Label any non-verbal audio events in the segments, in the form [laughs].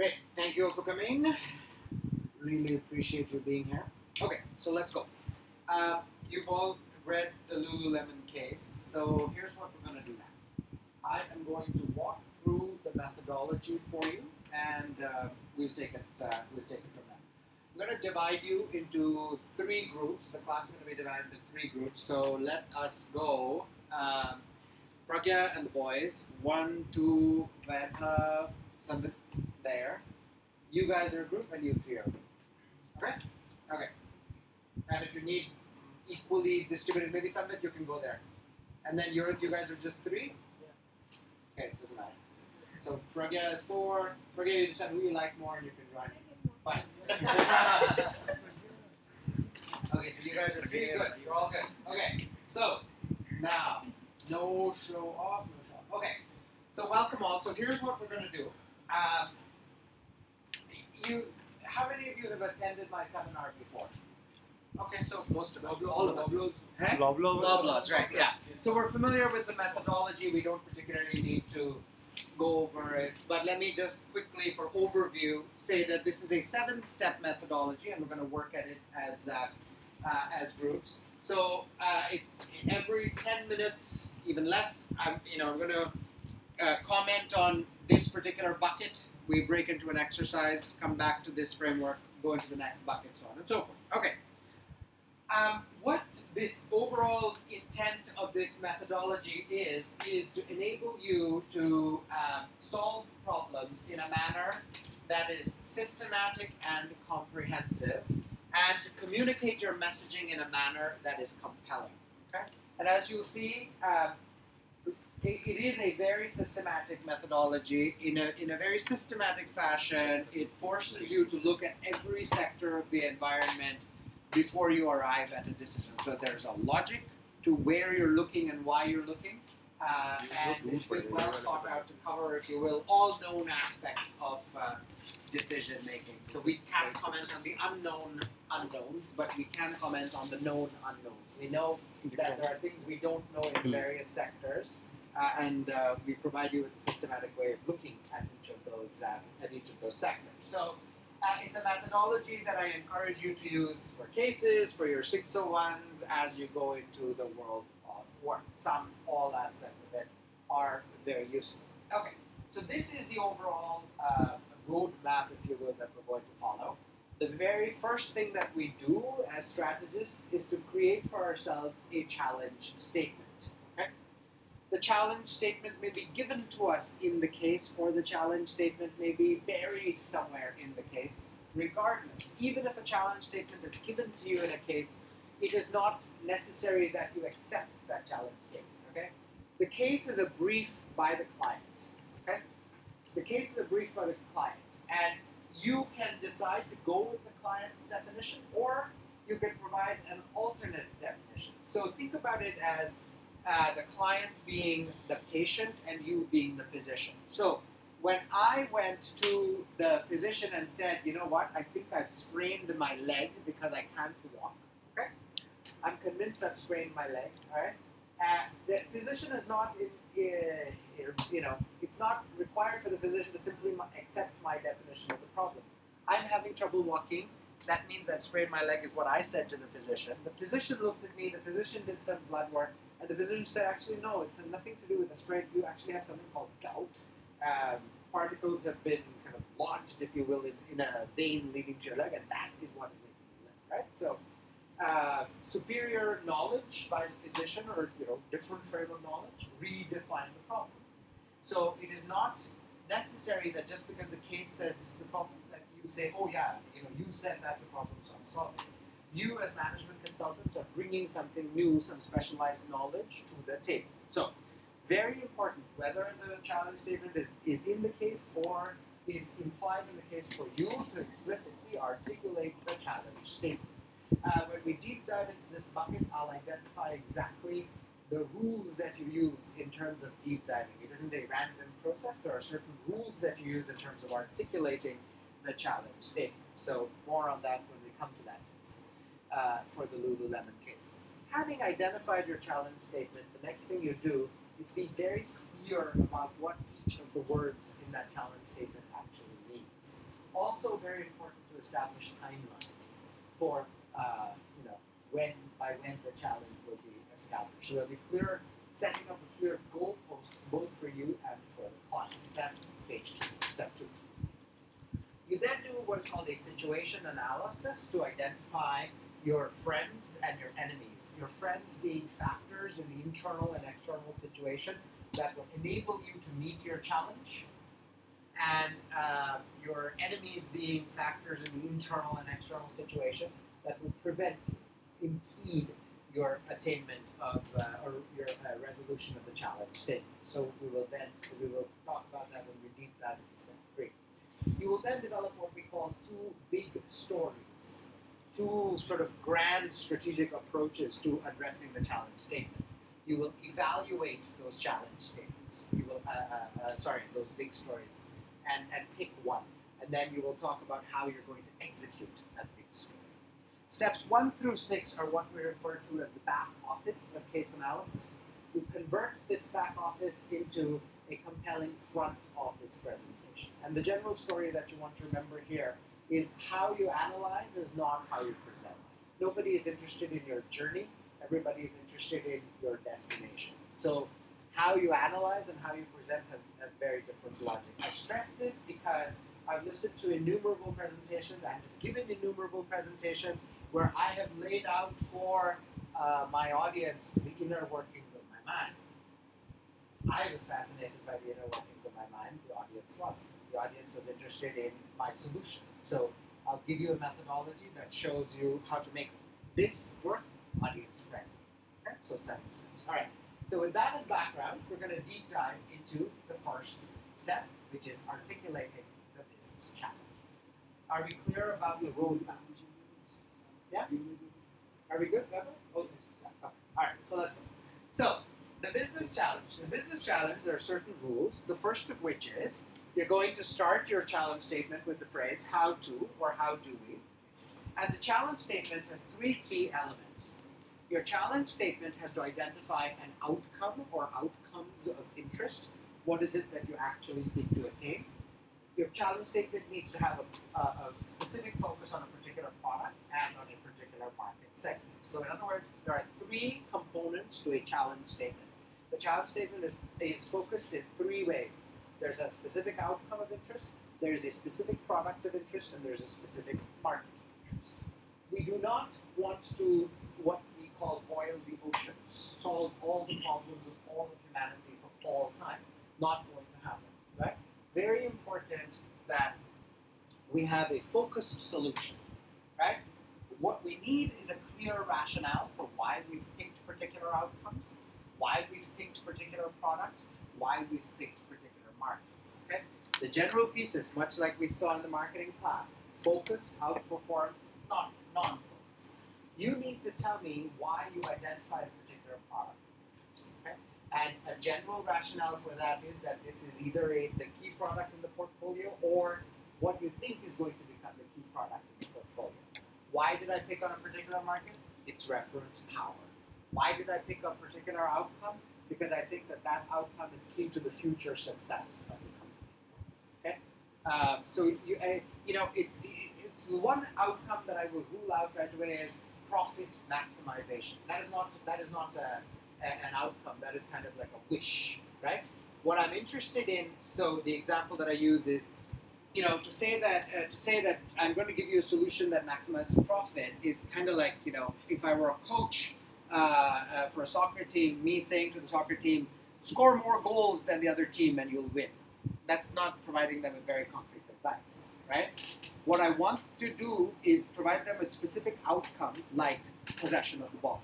Great. Thank you all for coming. Really appreciate you being here. Okay, so let's go. Uh, you've all read the Lululemon case, so here's what we're going to do now. I am going to walk through the methodology for you, and uh, we'll take it. Uh, we'll take it from there. I'm going to divide you into three groups. The class is going to be divided into three groups. So let us go. Um, Pragya and the boys. One, two, Vedha, something there. You guys are a group, and you three are a group. Okay? Okay. And if you need equally distributed, maybe Samvit, you can go there. And then you're, you guys are just three? Yeah. Okay, doesn't matter. So Pragya is four. Pragya, you decide who you like more and you can join. Fine. [laughs] okay, so you guys are pretty good. You're all good. Okay, so now, no show off, no show off. Okay, so welcome all. So here's what we're going to do. Um, you, how many of you have attended my seminar before? Okay, so most of us, all of us. Hey? Loblaws, right, yeah. So we're familiar with the methodology. We don't particularly need to go over it. But let me just quickly, for overview, say that this is a seven-step methodology, and we're going to work at it as uh, uh, as groups. So uh, it's every 10 minutes, even less. I'm, you know, I'm going to uh, comment on this particular bucket. We break into an exercise, come back to this framework, go into the next bucket, so on and so forth. Okay. Um, what this overall intent of this methodology is, is to enable you to um, solve problems in a manner that is systematic and comprehensive, and to communicate your messaging in a manner that is compelling. Okay? And as you'll see, it is a very systematic methodology. In a, in a very systematic fashion, it forces you to look at every sector of the environment before you arrive at a decision. So there's a logic to where you're looking and why you're looking. Uh, and it's been well thought out to cover, if you will, all known aspects of uh, decision making. So we can't comment on the unknown unknowns, but we can comment on the known unknowns. We know that there are things we don't know in various sectors, uh, and uh, we provide you with a systematic way of looking at each of those uh, at each of those sectors. So. Uh, it's a methodology that I encourage you to use for cases, for your 601s, as you go into the world of work. Some, all aspects of it are very useful. Okay, so this is the overall uh, roadmap, if you will, that we're going to follow. The very first thing that we do as strategists is to create for ourselves a challenge statement. The challenge statement may be given to us in the case, or the challenge statement may be buried somewhere in the case. Regardless, even if a challenge statement is given to you in a case, it is not necessary that you accept that challenge statement. Okay? The case is a brief by the client. Okay? The case is a brief by the client, and you can decide to go with the client's definition, or you can provide an alternate definition. So think about it as uh, the client being the patient and you being the physician. So when I went to the physician and said, you know what, I think I've sprained my leg because I can't walk. Okay, I'm convinced I've sprained my leg. All right, uh, the physician is not, in, uh, you know, it's not required for the physician to simply accept my definition of the problem. I'm having trouble walking. That means I've sprained my leg, is what I said to the physician. The physician looked at me. The physician did some blood work and the physician said, actually, no, it has nothing to do with the sprain. You actually have something called gout. Um, particles have been kind of lodged, if you will, in, in, a vein leading to your leg, and that is what is making you limp, right? So, uh, superior knowledge by the physician, or you know, different frame of knowledge, redefine the problem. So it is not necessary that just because the case says this is the problem, you say, oh yeah, you know, you said that's the problem, so I'm solving you as management consultants are bringing something new, some specialized knowledge to the table. So, very important whether the challenge statement is, is in the case or is implied in the case for you to explicitly articulate the challenge statement. Uh, when we deep dive into this bucket, I'll identify exactly the rules that you use in terms of deep diving. It isn't a random process. There are certain rules that you use in terms of articulating the challenge statement. So more on that when we come to that uh, for the Lululemon case. Having identified your challenge statement, the next thing you do is be very clear about what each of the words in that challenge statement actually means. Also, very important to establish timelines for uh, you know when by when the challenge will be established. So there'll be clear setting up of clear goalposts both for you and for the client. That's stage two, step two. You then do what is called a situation analysis to identify your friends and your enemies. Your friends being factors in the internal and external situation that will enable you to meet your challenge, and uh, your enemies being factors in the internal and external situation that will prevent impede your attainment of uh, or your uh, resolution of the challenge. So we will then we will talk about that when we deep dive into step three. You will then develop what we call two big stories, two sort of grand strategic approaches to addressing the challenge statement. You will evaluate those challenge statements. You will uh, uh, uh sorry those big stories, and and pick one, and then you will talk about how you're going to execute that big story. Steps one through six are what we refer to as the back office of case analysis. We convert this back office into a compelling front office presentation. And the general story that you want to remember here is how you analyze is not how you present. Nobody is interested in your journey, everybody is interested in your destination. So how you analyze and how you present have, have very different logic. I stress this because I've listened to innumerable presentations and given innumerable presentations where I have laid out for uh, my audience the inner workings of my mind. I was fascinated by the inner workings of my mind, the audience wasn't. The audience was interested in my solution. So I'll give you a methodology that shows you how to make this work audience friendly. Okay? So seven steps. All right. So with that as background, we're going to deep dive into the first step, which is articulating the business challenge. Are we clear about the roadmap? Yeah? Are we good, Okay. All right, so let's go. So, the business challenge. The business challenge, there are certain rules. The first of which is you're going to start your challenge statement with the phrase how to or how do we. And the challenge statement has three key elements. Your challenge statement has to identify an outcome or outcomes of interest. What is it that you actually seek to attain? Your challenge statement needs to have a, a, a specific focus on a particular product and on a particular market segment. So, in other words, there are three components to a challenge statement. The challenge statement is, is focused in three ways there's a specific outcome of interest, there's a specific product of interest, and there's a specific market of interest. We do not want to, what we call boil the oceans, solve all the problems of all of humanity for all time. Not going to happen, right? Very important that we have a focused solution, right? What we need is a clear rationale for why we've picked particular outcomes, why we've picked particular products, why we've picked particular markets. Okay? The general thesis, much like we saw in the marketing class, focus outperforms not non-focus. You need to tell me why you identified a particular product Okay? And a general rationale for that is that this is either a, the key product in the portfolio or what you think is going to become the key product in the portfolio. Why did I pick on a particular market? It's reference power. Why did I pick a particular outcome? Because I think that that outcome is key to the future success of the company. Okay, um, so you uh, you know it's it's the one outcome that I will rule out right away is profit maximization. That is not that is not a, a, an outcome. That is kind of like a wish, right? What I'm interested in. So the example that I use is you know, to say that uh, to say that I'm going to give you a solution that maximizes profit is kind of like you know, if I were a coach uh, uh, for a soccer team, me saying to the soccer team, score more goals than the other team and you'll win. That's not providing them with very concrete advice, right? What I want to do is provide them with specific outcomes like possession of the ball,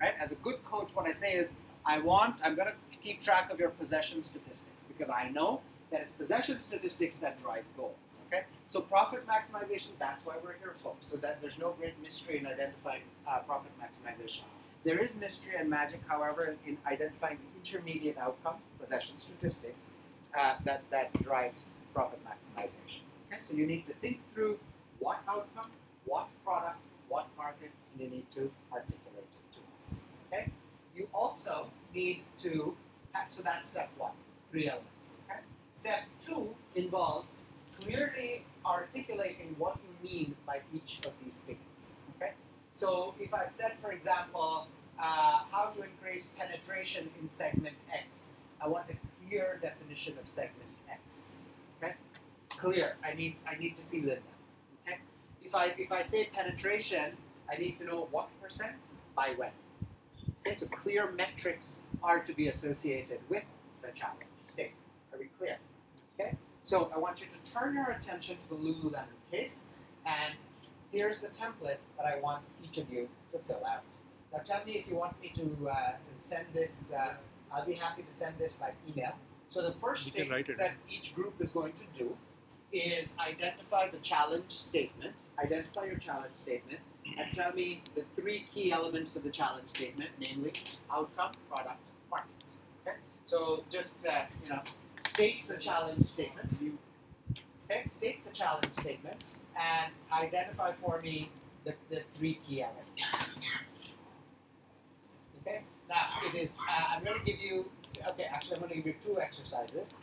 right? As a good coach, what I say is, I want, I'm going to keep track of your possession statistics because I know that it's possession statistics that drive goals. Okay, so profit maximization. That's why we're here, folks. So that there's no great mystery in identifying uh, profit maximization. There is mystery and magic, however, in identifying the intermediate outcome, possession statistics, uh, that that drives profit maximization. Okay, so you need to think through what outcome, what product, what market, and you need to articulate it to us. Okay, you also need to. So that's step one. Three elements. Okay Step two involves clearly articulating what you mean by each of these things. Okay? So if I've said, for example, uh, how to increase penetration in segment X, I want a clear definition of segment X. Okay? Clear. I need I need to see Linda. Okay? If I if I say penetration, I need to know what percent by when. Okay, so clear metrics are to be associated with the challenge state. Are we clear? Okay? So I want you to turn your attention to the Lululemon case, and here's the template that I want each of you to fill out. Now tell me if you want me to uh, send this, uh, I'll be happy to send this by email. So the first You thing that each group is going to do is identify the challenge statement, identify your challenge statement, and tell me the three key elements of the challenge statement, namely outcome, product, market. Okay? So just uh, you know, state the challenge statement. You okay? State the challenge statement and identify for me the, the three key elements. Okay. Now it is. Uh, I'm going to give you. Okay, actually, I'm going to give you two exercises.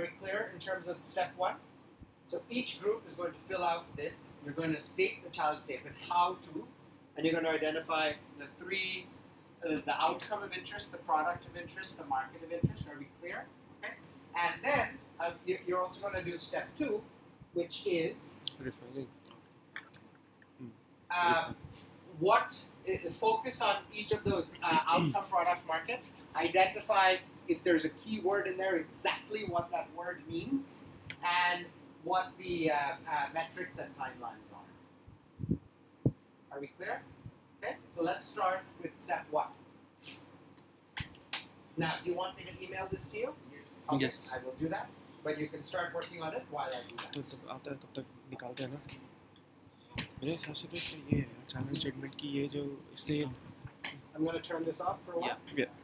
We clear in terms of step one? So each group is going to fill out this. You're going to state the challenge statement, how to, and you're going to identify the three, uh, the outcome of interest, the product of interest, the market of interest. Are we clear? Okay. And then uh, you- you're also going to do step two, which is Refining. um, what i- focus on each of those uh, outcome product market identify if there's a key word in there exactly what that word means and what the uh, uh, metrics and timelines are are we clear okay so let's start with step one now do you want me to email this to you okay, Yes. i will do that but you can start working on it while i do that तो जब आता है तब तक निकालते हैं ना मेरे हिसाब से तो ये है चैनल स्टेटमेंट की ये जो इसलिए i'm going to turn this off for a while yeah